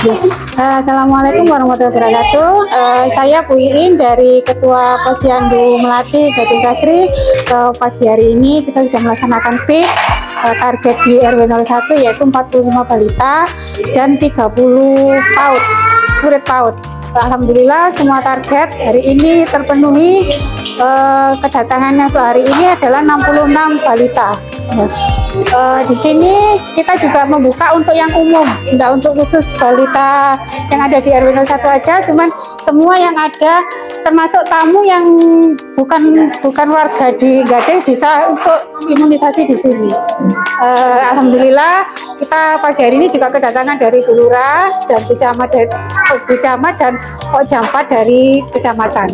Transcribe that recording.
Uh, Assalamualaikum warahmatullahi wabarakatuh. Uh, saya Bu Irin dari Ketua Posyandu Melati Gading Kasri. Uh, pagi hari ini kita sudah melaksanakan PIK uh, target di RW 01 yaitu 45 balita dan 30 PAUD, murid PAUD. Alhamdulillah semua target hari ini terpenuhi. Uh, kedatangannya untuk hari ini adalah 66 balita. Uh, di sini kita juga membuka untuk yang umum, tidak untuk khusus balita yang ada di RW 01 aja, cuman semua yang ada termasuk tamu yang bukan bukan warga di Gading bisa untuk imunisasi di sini. Uh, Alhamdulillah kita pagi hari ini juga kedatangan dari Bulura dan Bu Camat dan dan Kok dari kecamatan.